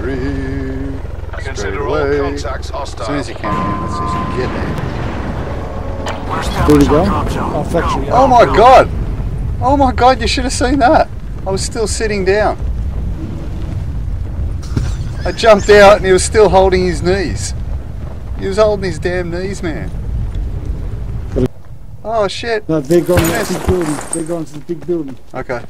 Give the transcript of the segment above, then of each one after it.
through. Straight Consider all away. contacts As soon as you can, man. Let's just get there. We're Where we established go? on drop zone. Oh, factory. Oh my god! Oh my god, you should have seen that. I was still sitting down. I jumped out and he was still holding his knees. He was holding his damn knees, man. Oh shit. No, they're going to the big building. They're going to the big building. Okay.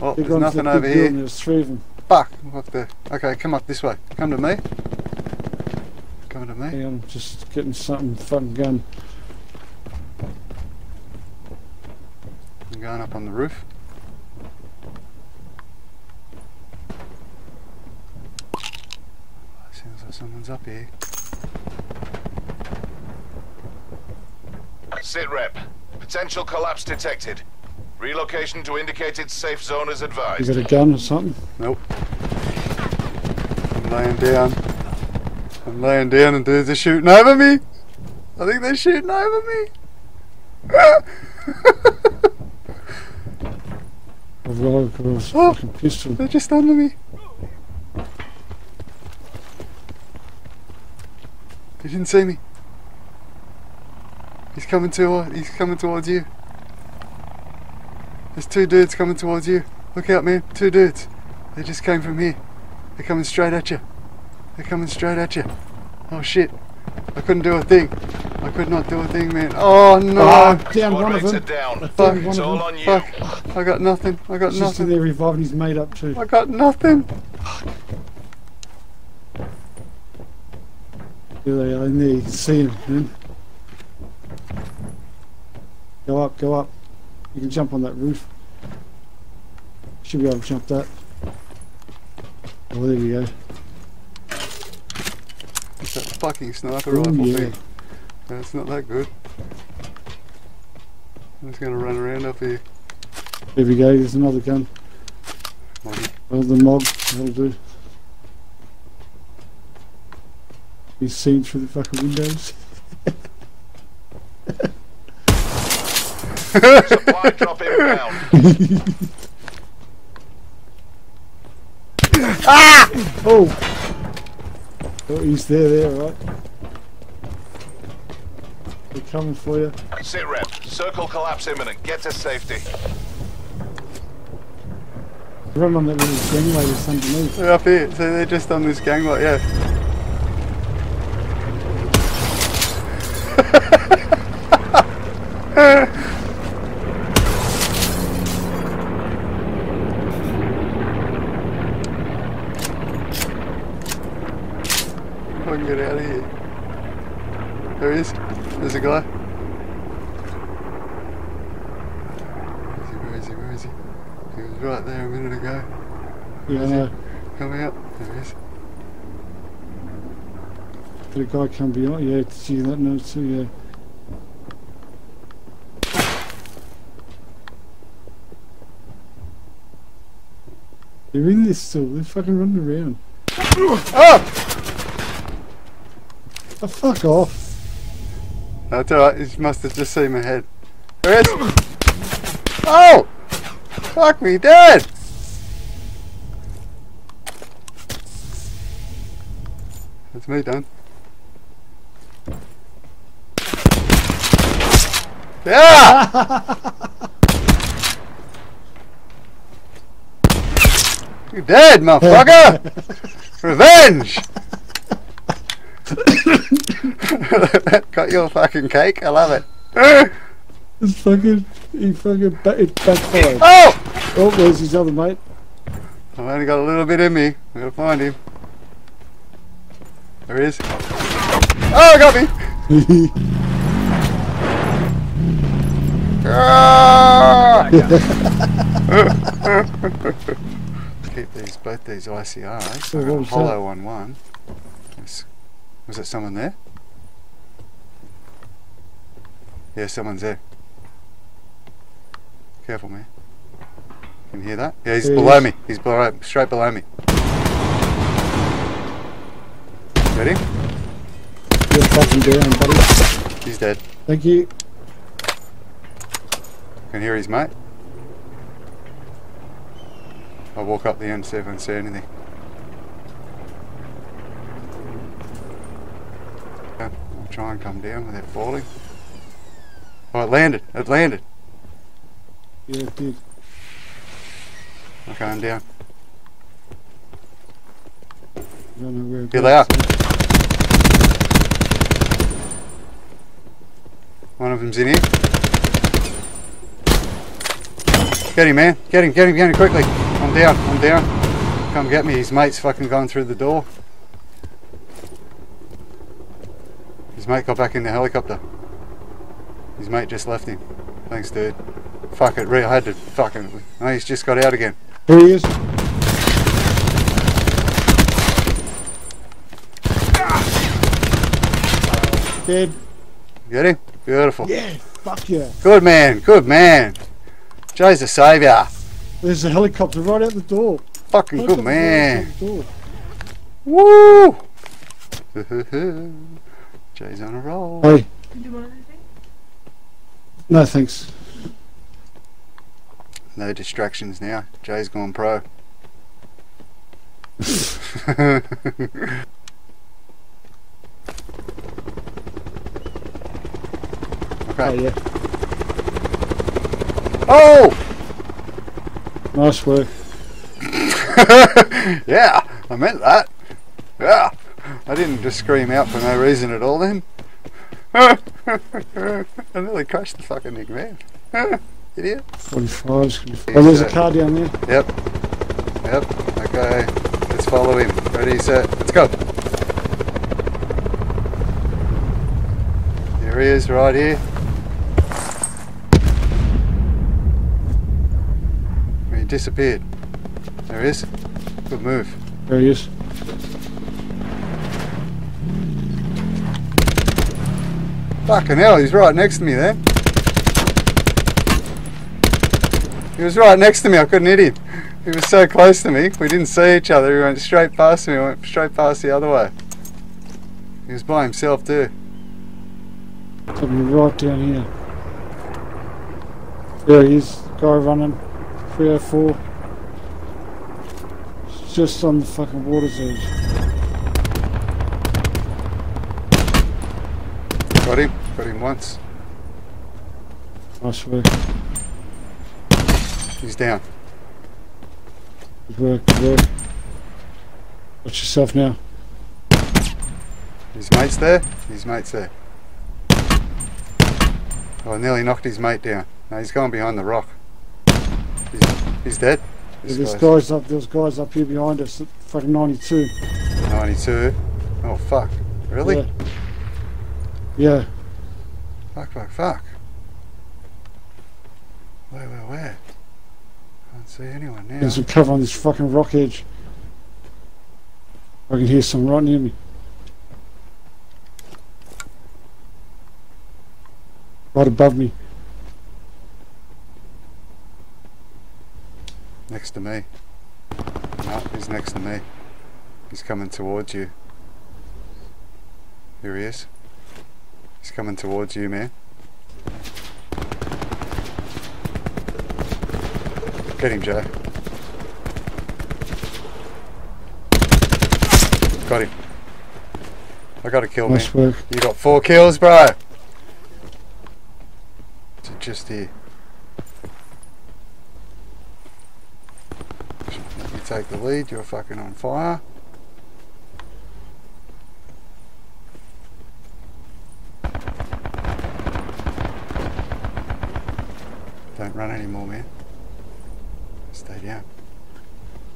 Oh, They're there's going to nothing the over big here. building. There's three of them. Fuck. What the? Okay, come up this way. Come to me. Come to me. Hang on, just getting something fucking gun. I'm going up on the roof. Oh, sounds like someone's up here. Sit rep. Potential collapse detected. Relocation to indicated safe zone is advised. You advised. got a gun or something? Nope. I'm laying down. I'm laying down and dudes are shooting over me. I think they're shooting over me. I've got a Oh. fucking pistol. they're just under me. He didn't see me. He's coming to. He's coming towards you. There's two dudes coming towards you. Look out, man. Two dudes. They just came from here. They're coming straight at you. They're coming straight at you. Oh shit. I couldn't do a thing. I could not do a thing, man. Oh no. Ah, down one of mates are them. down. Fuck. Down It's one of all them. on you. Fuck. I got nothing. I got He's just in nothing. there reviving his mate up too. I got nothing. There they are in there. You can see them, man. Go up, go up. You can jump on that roof. Should be able to jump that. Oh, there we go. It's that fucking sniper Ooh, rifle yeah. thing. It's not that good. I'm just gonna run around up here. There we go. There's another gun. Money. Oh, the mob. That'll do. He's seen through the fucking windows. Supply drop inbound. Ah! Oh! Oh, he's there, there, right? They're coming for you. Sit rep. Circle collapse imminent. Get to safety. Run on that little gangway that's underneath. They're up here. So they're just on this gangway. Yeah. I can get out of here. There he is. There's a guy. Where is he? Where is he? Where is he? He was right there a minute ago. Yeah, I know. Come out. There he is. The guy come beyond. Yeah, see that now too, yeah. They're in this still. They're fucking running around. Oh! Oh, fuck off. That's alright, he must have just seen my head. There it is! Oh! Fuck me dead! That's me done. Yeah! you dead, motherfucker! Revenge! Got your fucking cake, I love it. It's fucking. He fucking. Ba- it backfired. Oh! Oh, there's his other mate. I've only got a little bit in me. I'm gonna find him. There he is. Oh, I got me! Ah! Keep these, both these ICRs. So I got what a was hollow on one. Was, was it someone there? Yeah, someone's there. Careful, man. Can you hear that? Yeah, he's, below me. He's below, straight below me. Ready? Good fucking doing, buddy. He's dead. Thank you. Can hear his mate. I'll walk up the end, see if I can see anything. I'll try and come down without falling. Oh, it landed. It landed. Yeah, it did. Okay, I'm down. I don't know where Here they are. One of them's in here. Get him, man. Get him, get him, get him quickly. I'm down, I'm down. Come get me. His mate's fucking going through the door. His mate got back in the helicopter. His mate just left him. Thanks, dude. Fuck it, real. I had to fucking. Oh, he's just got out again. Here he is. Dead. Get him? Beautiful. Yeah, fuck yeah. Good man, good man. Jay's a saviour. There's a helicopter right out the door. Fucking good man. right out the door. Woo! Jay's on a roll. Hey, Can you do one other thing? no thanks. No distractions now. Jay's gone pro. Oh okay. yeah, Oh! nice work. yeah, I meant that. Yeah. I didn't just scream out for no reason at all then. I nearly crushed the fucking thing, man. Idiot. 45. Oh, there's a uh, car down there. Yep. Yep. Okay. Let's follow him. Ready, set, let's go. There he is, right here. He disappeared. There he is. Good move. There he is. Fucking hell, he's right next to me then. He was right next to me, I couldn't hit him. He was so close to me, we didn't see each other. He went straight past me, I went straight past the other way. He was by himself too. Took me right down here. There he is. Guy running. 304. It's Just on the fucking water's edge. Got him, got him once. Nice work. He's down. Good work, good work. Watch yourself now. His mate's there, his mate's there. Oh, I nearly knocked his mate down. No, he's gone behind the rock. He's, he's dead. This There's guy's guys up there's guys up here behind us at fucking 92. 92. Oh, fuck. Really? Yeah. Yeah. Fuck, fuck, fuck. Where, where, where? Can't see anyone now. There's some cover on this fucking rock edge. I can hear some right near me. Right above me. Next to me. No, he's next to me. He's coming towards you. Here he is. He's coming towards you, man. Get him, Joe. Got him. I got to kill me. Nice work. You got four kills, bro. So just here. Let me take the lead. You're fucking on fire. Don't run anymore, man. Stay down.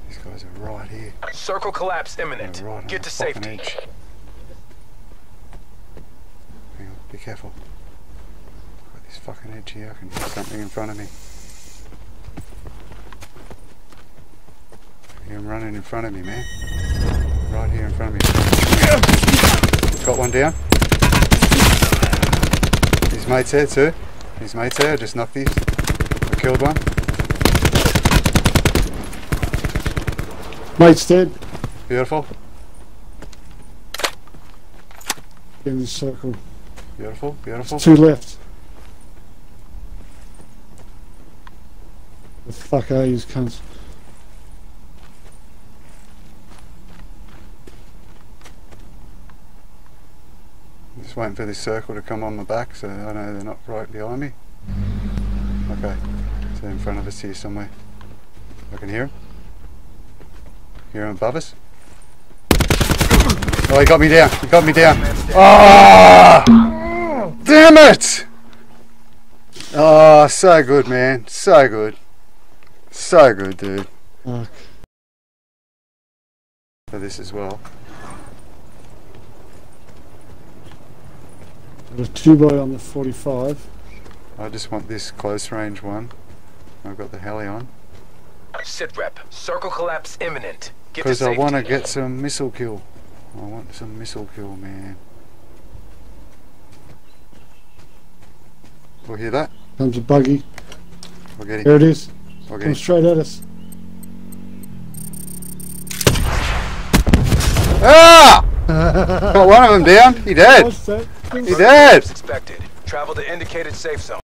These guys are right here. Circle collapse imminent. Right Get to safety. edge. Hang on, be careful. Got this fucking edge here. I can hear something in front of me. I hear him running in front of me, man. Right here in front of me. Got one down. His mate's there too. His mate's there. I just knocked these. I killed one. Mate's dead. Beautiful. In the circle. Beautiful. Beautiful. Two left. The fuck are these cunts? Just waiting for this circle to come on my back so I know they're not right behind me. Okay, so in front of us here somewhere. I can hear him. Him above us. Oh, he got me down. He got me down. Ah! Damn it! Oh, so good, man. So good. So good, dude. For this as well. There's two boy on the 45. I just want this close range one. I've got the heli on. Sit rep. Circle collapse imminent. Because I want to get some missile kill. I want some missile kill, man. We'll hear that. Comes a buggy. We'll get him. Here it is. We'll Comes straight at us. Ah! Got one of them down. He dead. He dead. Expected. Travel to indicated safe zone.